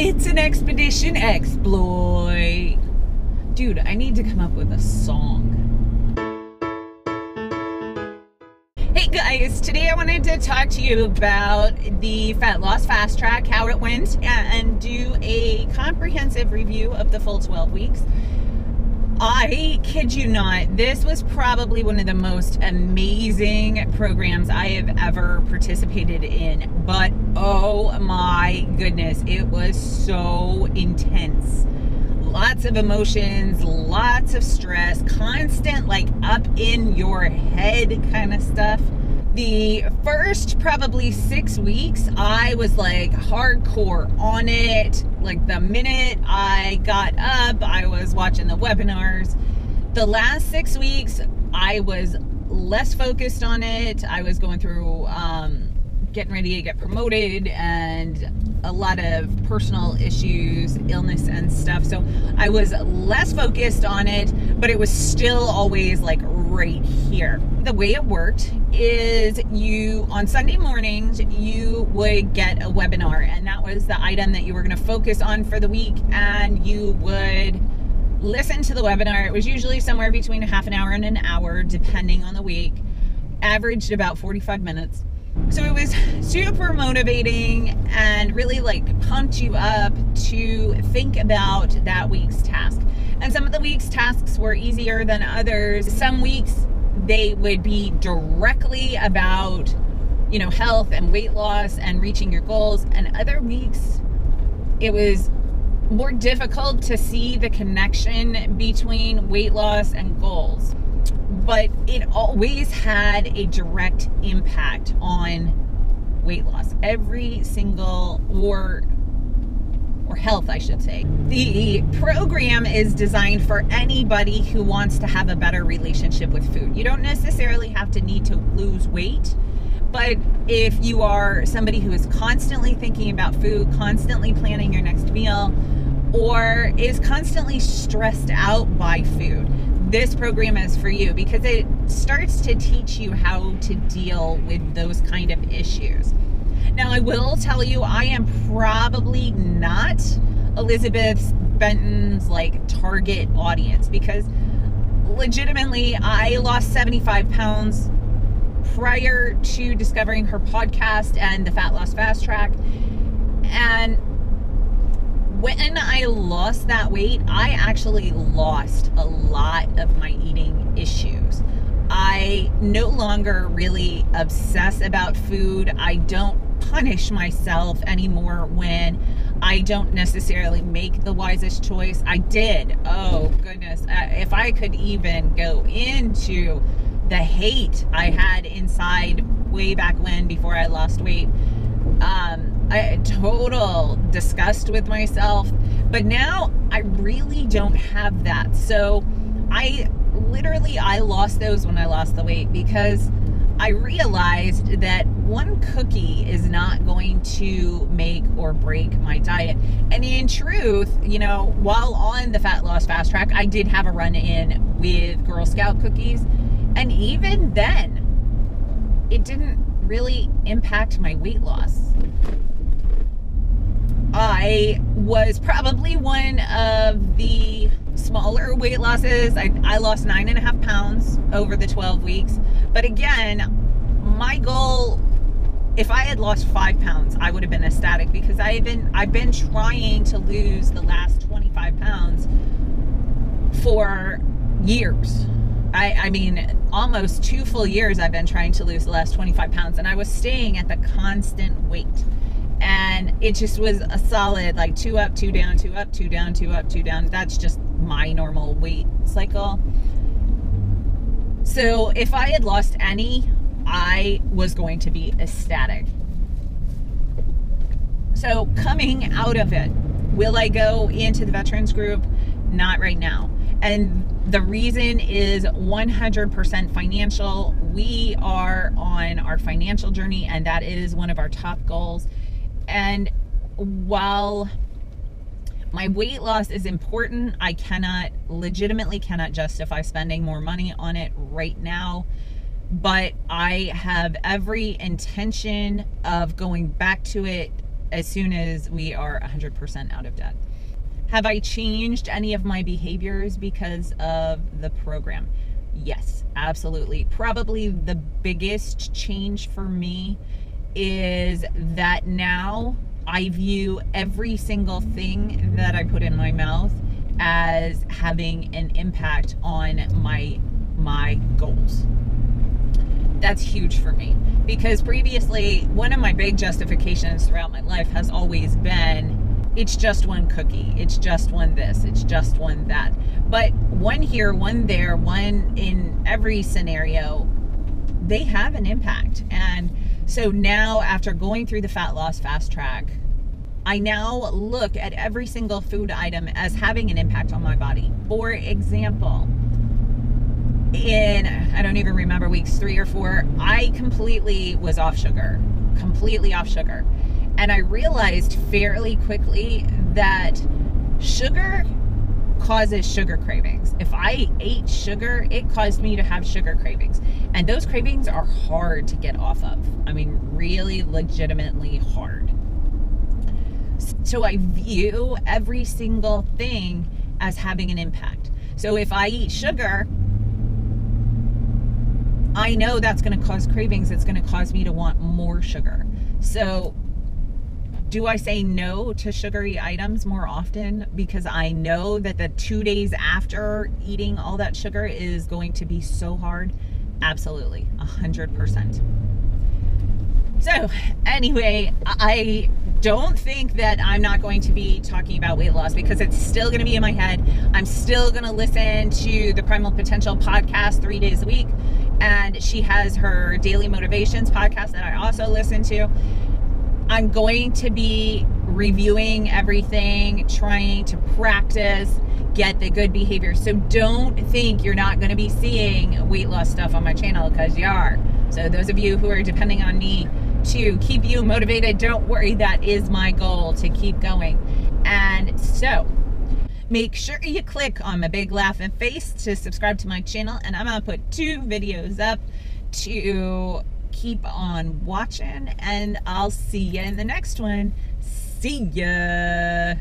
It's an expedition exploit. Dude, I need to come up with a song. Hey guys, today I wanted to talk to you about the Fat Loss Fast Track, how it went, and do a comprehensive review of the full 12 weeks. I kid you not, this was probably one of the most amazing programs I have ever participated in. But oh my goodness, it was so intense. Lots of emotions, lots of stress, constant, like up in your head kind of stuff the first probably six weeks, I was like hardcore on it. Like the minute I got up, I was watching the webinars. The last six weeks, I was less focused on it. I was going through um, getting ready to get promoted and a lot of personal issues, illness and stuff. So I was less focused on it, but it was still always like right here. The way it worked is you, on Sunday mornings, you would get a webinar, and that was the item that you were going to focus on for the week, and you would listen to the webinar. It was usually somewhere between a half an hour and an hour, depending on the week, averaged about 45 minutes. So it was super motivating and really like pumped you up to think about that week's task. And some of the week's tasks were easier than others. Some weeks they would be directly about, you know, health and weight loss and reaching your goals. And other weeks it was more difficult to see the connection between weight loss and goals. But it always had a direct impact on weight loss. Every single, or or health, I should say. The program is designed for anybody who wants to have a better relationship with food. You don't necessarily have to need to lose weight, but if you are somebody who is constantly thinking about food, constantly planning your next meal, or is constantly stressed out by food, this program is for you because it starts to teach you how to deal with those kind of issues. Now, I will tell you, I am probably not Elizabeth Benton's like target audience because legitimately, I lost 75 pounds prior to discovering her podcast and the Fat Loss Fast Track. And when I lost that weight, I actually lost a lot of my eating issues. I no longer really obsess about food. I don't punish myself anymore when I don't necessarily make the wisest choice. I did. Oh, goodness. If I could even go into the hate I had inside way back when before I lost weight, um, I total disgust with myself. But now I really don't have that. So I literally I lost those when I lost the weight because I realized that one cookie is not going to make or break my diet. And in truth, you know, while on the fat loss fast track, I did have a run in with Girl Scout cookies. And even then, it didn't really impact my weight loss. I was probably one of the smaller weight losses. I, I lost nine and a half pounds over the 12 weeks. But again, my goal, if I had lost five pounds, I would have been ecstatic because I've been I've been trying to lose the last 25 pounds for years. I, I mean, almost two full years I've been trying to lose the last 25 pounds, and I was staying at the constant weight and it just was a solid like two up two down two up two down two up two down. That's just my normal weight cycle. So if i had lost any i was going to be ecstatic. So coming out of it will i go into the veterans group? Not right now. And the reason is 100% financial. We are on our financial journey and that is one of our top goals and while my weight loss is important, I cannot, legitimately cannot justify spending more money on it right now. But I have every intention of going back to it as soon as we are 100% out of debt. Have I changed any of my behaviors because of the program? Yes, absolutely. Probably the biggest change for me is that now I view every single thing that I put in my mouth as having an impact on my my goals. That's huge for me because previously one of my big justifications throughout my life has always been it's just one cookie, it's just one this, it's just one that. But one here, one there, one in every scenario, they have an impact. And so now, after going through the fat loss fast track, I now look at every single food item as having an impact on my body. For example, in I don't even remember weeks three or four, I completely was off sugar, completely off sugar. And I realized fairly quickly that sugar causes sugar cravings. If I ate sugar, it caused me to have sugar cravings. And those cravings are hard to get off of. I mean, really legitimately hard. So I view every single thing as having an impact. So if I eat sugar, I know that's going to cause cravings. It's going to cause me to want more sugar. So do I say no to sugary items more often because I know that the two days after eating all that sugar is going to be so hard? Absolutely, a hundred percent. So, anyway, I don't think that I'm not going to be talking about weight loss because it's still going to be in my head. I'm still going to listen to the Primal Potential podcast three days a week. And she has her Daily Motivations podcast that I also listen to. I'm going to be reviewing everything, trying to practice, get the good behavior. So don't think you're not going to be seeing weight loss stuff on my channel because you are. So those of you who are depending on me to keep you motivated, don't worry, that is my goal to keep going. And so make sure you click on my big laughing face to subscribe to my channel and I'm going to put two videos up to keep on watching, and I'll see you in the next one. See ya.